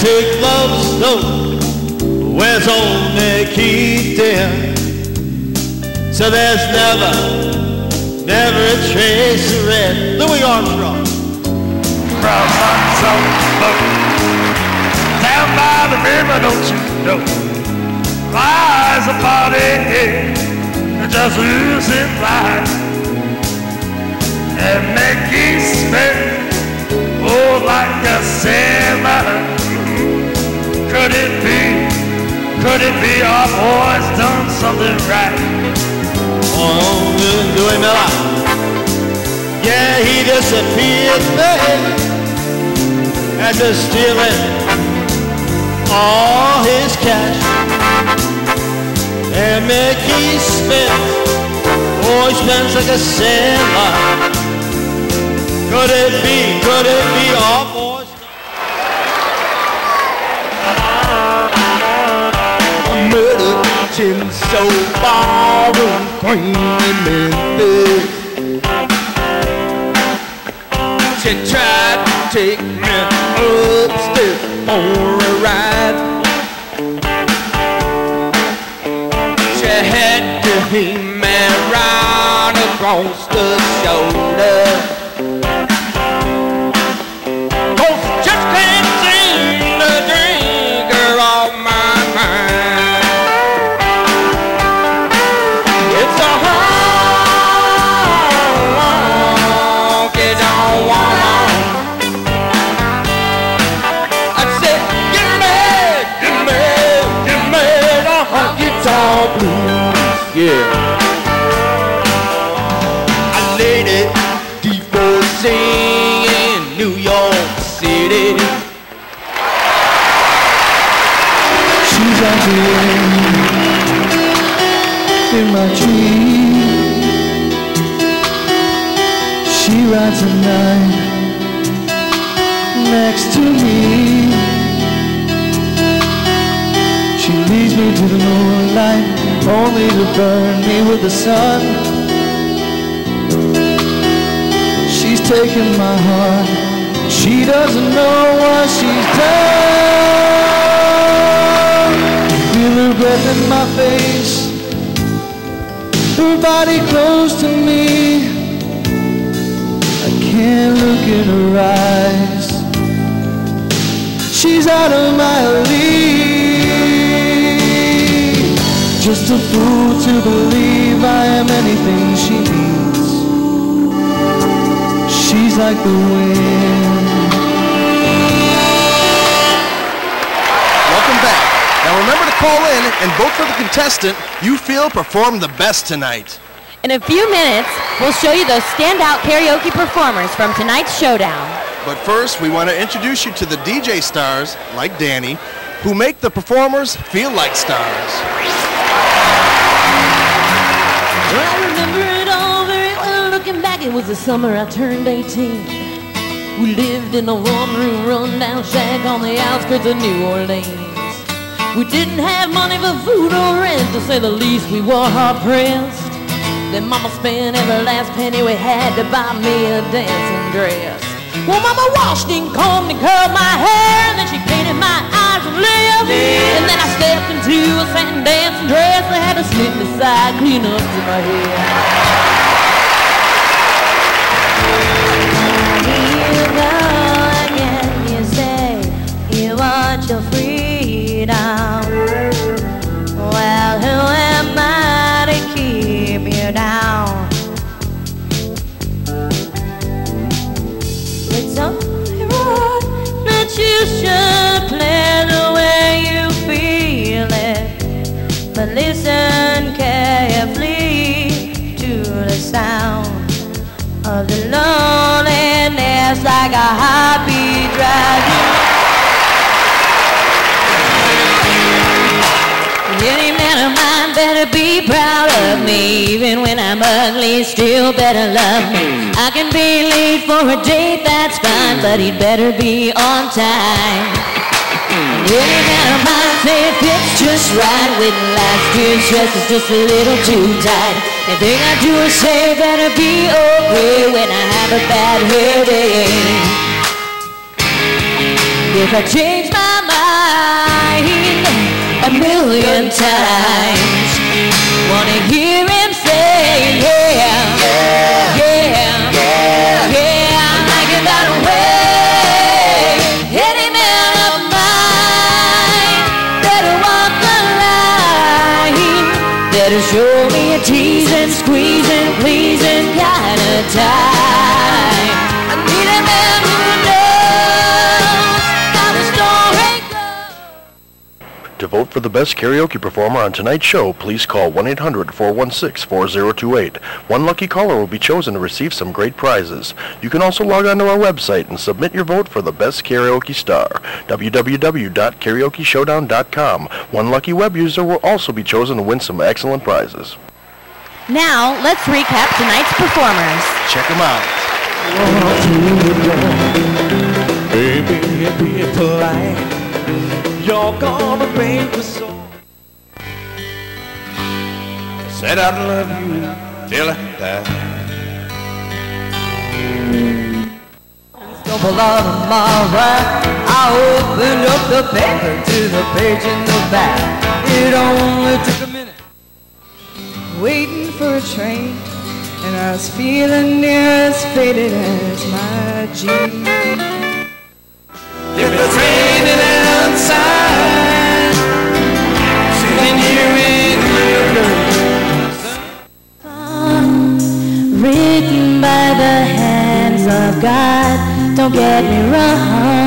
Classic love stone Where's only key dear. So there's never, never a trace of red. Louis Armstrong. From on boat down by the river, don't you know? Lies a party just losing life Could it be our boys done something right? Oh, Louis Miller. Yeah, he disappeared, babe, after stealing all his cash. And Mickey Smith, oh, he spends like a sailor. Could it be, could it be our boys? so far and queen Memphis. She tried to take me upstairs for a ride. She had to hang me round across the shoulder. She's out here in my tree. She rides at night next to me. She leads me to the moonlight, only to burn me with the sun. She's taken my heart. She doesn't know what she's done. Feel her breath in my face her body close to me. I can't look in her eyes. She's out of my league. Just a fool to believe I am anything she needs. She's like the wind. Call in and vote for the contestant you feel performed the best tonight. In a few minutes, we'll show you those standout karaoke performers from tonight's showdown. But first, we want to introduce you to the DJ stars, like Danny, who make the performers feel like stars. Well, I remember it all very well. Looking back, it was the summer I turned 18. We lived in a one-room rundown shack on the outskirts of New Orleans. We didn't have money for food or rent, to say the least. We were hard pressed. Then Mama spent every last penny we had to buy me a dancing dress. Well, Mama washed and combed and curled my hair, and then she painted my eyes and lips. And then I stepped into a satin dancing dress. I had to slip aside, clean up to my hair. Should play the way you feel it. But listen carefully to the sound of the loneliness like a heartbeat driving. Any man of mine better be proud of me. Even when I'm ugly, still better love me. I can be late for a date, that's fine, but he'd better be on time. Any man of it fits just right when life's too dress is just a little too tight. Everything I do or say better be okay when I have a bad headache. If I change my mind a million times, wanna hear him say, yeah, yeah, yeah, yeah, I like it that way. Any man of mine better walk the line, better show me a teasing, squeezing, pleasing kind of time. To vote for the best karaoke performer on tonight's show, please call 1-800-416-4028. One lucky caller will be chosen to receive some great prizes. You can also log on to our website and submit your vote for the best karaoke star, www.karaokeshowdown.com. One lucky web user will also be chosen to win some excellent prizes. Now, let's recap tonight's performers. Check them out. Baby, be polite. You're gonna break the soul. Said I'd love you till I die. Stumble out of my rack. I opened up the paper to the page in the back. It only took a minute. waiting for a train, and I was feeling near as faded as my jeans. If it's raining outside, Don't get me wrong,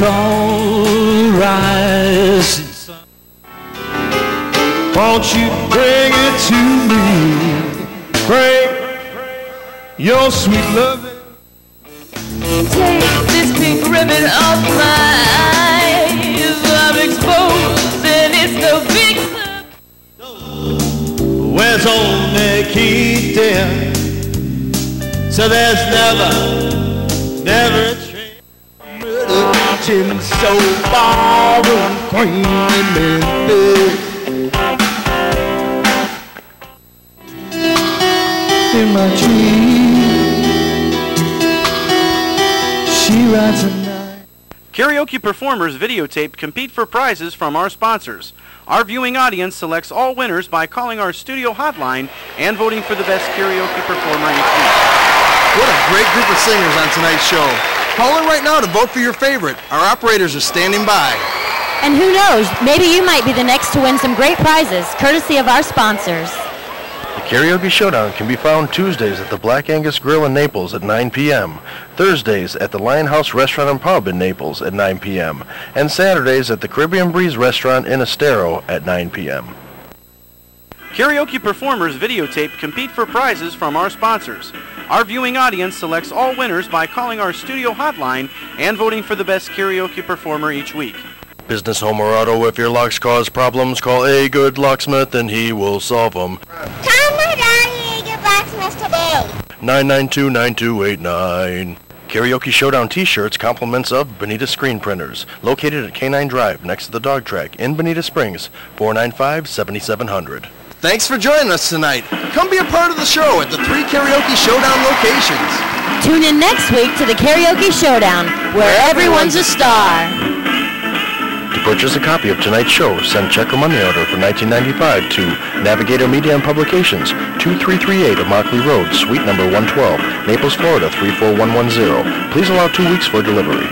Call rising sun. Won't you bring it to me? Bring your sweet love. Take this pink ribbon off my eyes. I'm exposed and it's no big surprise. Where's old Nicky dear? So there's never, never a so far and queen in Memphis. In my dream, she rides a night. Karaoke performers videotaped compete for prizes from our sponsors. Our viewing audience selects all winners by calling our studio hotline and voting for the best karaoke performer each week. What a great group of singers on tonight's show. Call in right now to vote for your favorite. Our operators are standing by. And who knows, maybe you might be the next to win some great prizes, courtesy of our sponsors. The Karaoke Showdown can be found Tuesdays at the Black Angus Grill in Naples at 9 p.m., Thursdays at the Lion House Restaurant and Pub in Naples at 9 p.m., and Saturdays at the Caribbean Breeze Restaurant in Estero at 9 p.m. Karaoke performers videotape compete for prizes from our sponsors. Our viewing audience selects all winners by calling our studio hotline and voting for the best karaoke performer each week. Business, home, or auto, if your locks cause problems, call a good locksmith and he will solve them. Come down here, blacksmith today. 992-9289. Karaoke Showdown t-shirts compliments of Bonita Screen Printers, located at K9 Drive next to the dog track in Bonita Springs, 495-7700. Thanks for joining us tonight. Come be a part of the show at the three Karaoke Showdown locations. Tune in next week to the Karaoke Showdown, where everyone's a star. To purchase a copy of tonight's show, send check or money order for 1995 to Navigator Media and Publications, 2338 Immokalee Road, Suite number 112, Naples, Florida 34110. Please allow two weeks for delivery.